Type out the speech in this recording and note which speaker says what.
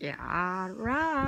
Speaker 1: Yeah, right.